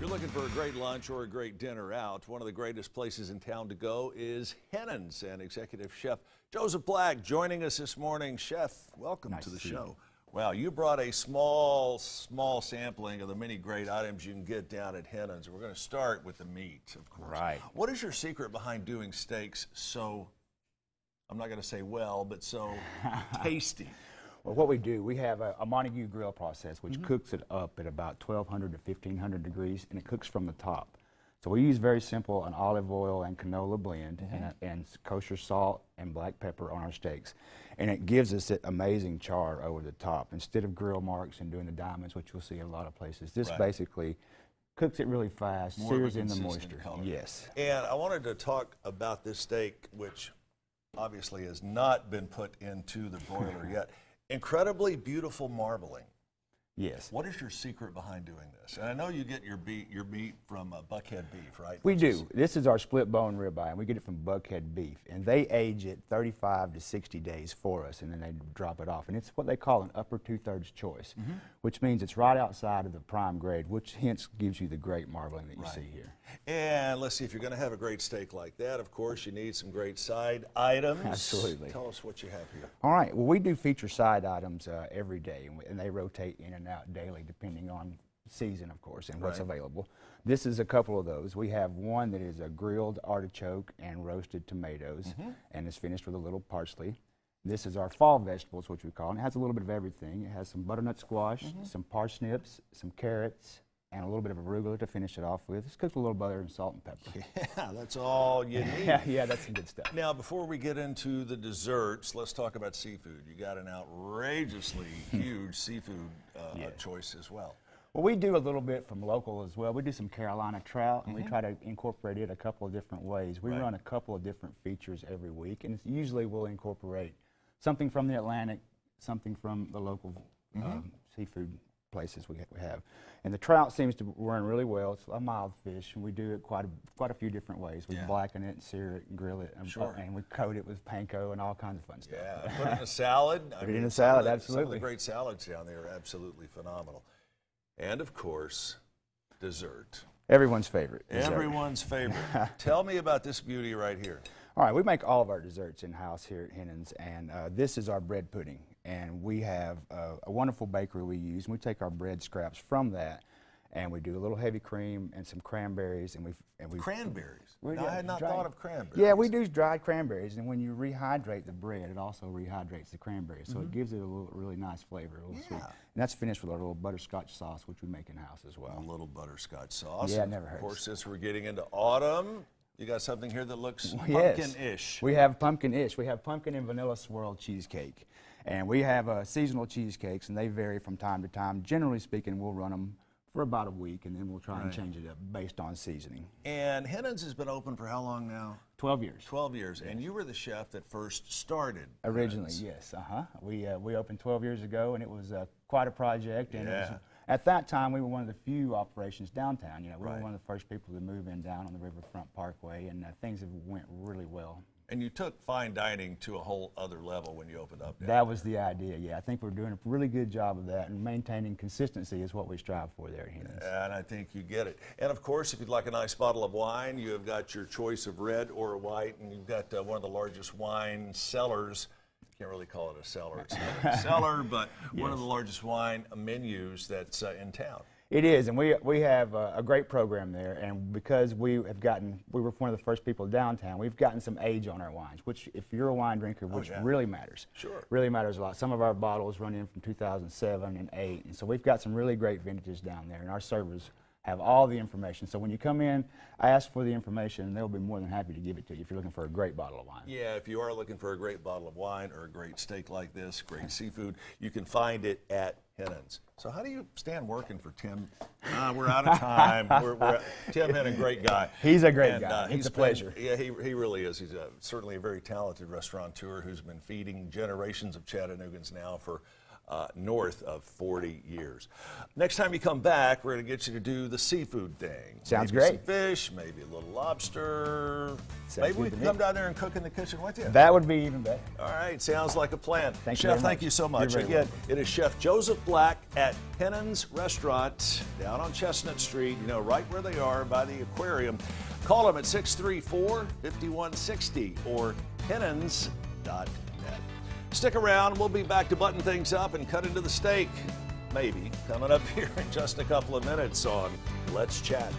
You're looking for a great lunch or a great dinner out. One of the greatest places in town to go is Hennen's, and Executive Chef Joseph Black joining us this morning. Chef, welcome Nice to the to show. you. Wow, you brought a small, small sampling of the many great items you can get down at Hennen's. We're going to start with the meat, of course. Right. What is your secret behind doing steaks so, I'm not going to say well, but so tasty? Well, what we do, we have a, a Montague grill process, which mm-hmm. cooks it up at about 1200 to 1500 degrees, and it cooks from the top. So we use very simple an olive oil and canola blend, mm-hmm. and, a, and s- kosher salt and black pepper on our steaks, and it gives us that amazing char over the top. Instead of grill marks and doing the diamonds, which you'll see in a lot of places, this Right. basically cooks it really fast, More sears in the moisture. color. Yes. And I wanted to talk about this steak, which obviously has not been put into the broiler yet. Incredibly beautiful marbling. Yes. What is your secret behind doing this? And I know you get your beat, your meat from uh, Buckhead beef, right? We Which is- do. This is our split bone ribeye, and we get it from Buckhead Beef. And they age it 35 to 60 days for us, and then they drop it off. And it's what they call an upper two-thirds choice, Mm-hmm. which means it's right outside of the prime grade, which hence gives you the great marbling that you Right. see here. And let's see, if you're going to have a great steak like that, of course, you need some great side items. Absolutely. Tell us what you have here. All right. Well, we do feature side items uh, every day, and, we, and they rotate in and out daily depending on season, of course, and what's Right. available. This is a couple of those. We have one that is a grilled artichoke and roasted tomatoes, Mm-hmm. and is finished with a little parsley. This is our fall vegetables, which we call, and it has a little bit of everything. It has some butternut squash, Mm-hmm. some parsnips, some carrots, and a little bit of arugula to finish it off with. It's cooked with a little butter and salt and pepper. Yeah, that's all you need. yeah, yeah, that's some good stuff. Now, before we get into the desserts, let's talk about seafood. You got an outrageously huge seafood uh, Yeah. choice as well. Well, we do a little bit from local as well. We do some Carolina trout, and we try to incorporate it a couple of different ways. We Right. run a couple of different features every week, and it's usually we'll incorporate something from the Atlantic, something from the local um, seafood places we, ha- we have. And the trout seems to run really well. It's a mild fish, and we do it quite a, quite a few different ways. We Yeah. blacken it, sear it, and grill it, and, Sure. and we coat it with panko and all kinds of fun stuff. Yeah, put it in a salad. Put it in a salad, the- Some of absolutely. the great salads down there are absolutely phenomenal. And of course, dessert. Everyone's favorite. dessert. Everyone's favorite. Tell me about this beauty right here. All right, we make all of our desserts in house here at Hennen's, and uh, this is our bread pudding. And we have uh, a wonderful bakery we use, and we take our bread scraps from that, and we do a little heavy cream and some cranberries, and we and we Cranberries. we- Now, I had not dried- thought of cranberries. Yeah, we do dried cranberries, and when you rehydrate the bread, it also rehydrates the cranberries, so Mm-hmm. it gives it a little, really nice flavor, a little sweet. Yeah. And that's finished with our little butterscotch sauce, which we make in house as well. A little butterscotch sauce. Yeah, never Of course, since we're getting into autumn, you got something here that looks Yes. pumpkin-ish. We have pumpkin-ish. We have pumpkin and vanilla swirl cheesecake. And we have uh, seasonal cheesecakes, and they vary from time to time. Generally speaking, we'll run them for about a week, and then we'll try and change it up based on seasoning. And Hennen's has been open for how long now? 12 years. 12 years. And you were the chef that first started. Originally, Hennen's. yes. Uh-huh. We, uh, we opened 12 years ago, and it was uh, quite a project. And it was, Yeah. At that time, we were one of the few operations downtown. You know, we Right. were one of the first people to move in down on the Riverfront Parkway, and uh, things have went really well. And you took fine dining to a whole other level when you opened up. That was the idea, yeah. I think we're doing a really good job of that, and maintaining consistency is what we strive for there at Hennen's. And I think you get it. And of course, if you'd like a nice bottle of wine, you have got your choice of red or white, and you've got uh, one of the largest wine cellars. Can't really call it a cellar, it's not a cellar, but one of the largest wine menus that's uh, in town. It is, and we, we have a, a great program there, and because we have gotten, we were one of the first people downtown, we've gotten some age on our wines, which if you're a wine drinker, which Oh, yeah. really matters. Sure. Really matters a lot. Some of our bottles run in from 2007 and 8, and so we've got some really great vintages down there, and our servers have all the information. So when you come in, ask for the information, and they'll be more than happy to give it to you if you're looking for a great bottle of wine. Yeah, if you are looking for a great bottle of wine or a great steak like this, great seafood, you can find it at Hennen's. So how do you stand working for Tim? Ah, we're out of time. we're, we're, Tim Hennen, great guy. He's a great And, guy. uh, It's he's a been- pleasure. yeah, he, he really is. He's a, certainly a very talented restaurateur who's been feeding generations of Chattanoogan's now for uh, north of 40 years. Next time you come back, we're going to get you to do the seafood thing. Sounds maybe great. Some fish, maybe a little lobster. Sounds maybe we can come down there and cook in the kitchen with you. That would be even better. All right, sounds like a plan. Thank you Chef, very thank much. you so much. Again, it is Chef Joseph Black at Hennen's Restaurant down on Chestnut Street, you know, right where they are by the aquarium. Call them at 634 5160 or hennens.net. Stick around, we'll be back to button things up and cut into the steak. Maybe coming up here in just a couple of minutes on Let's Chatt.